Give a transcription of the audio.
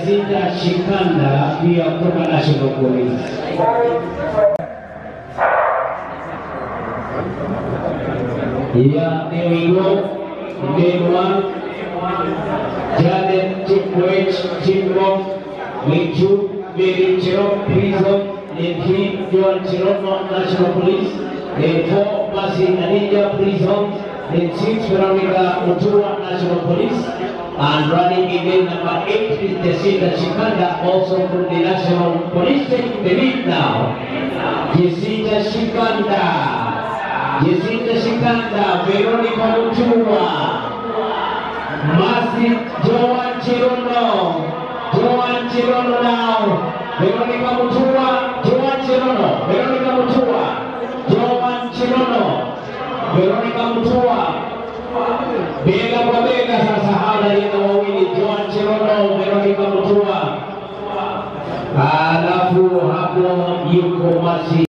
Sita Shikanda via Kurma National Police. Ya Dewigo, Dewan, Jaden Chikwech, Chimbo, Michu, Beri Chirok, Priso, Nephi, Joan Chirok, National Police, and four Basi Anija Prison, and six Veronica Otua National Police. And running in lane number eight is Jacinta Shikanda, also from the National Police, taking the lead now. Jacinta Shikanda. Jacinta Shikanda, Veronica Mutua, Masi Joan Cherono, Joan Cherono now, Veronica Mutua, Joan Cherono, Veronica Mutua, Joan Cherono, Veronica Mutua, bega kwa bega sasa, hawa wawili, Joan Cherono, Veronica Mutua, alafu hapo yuko Masi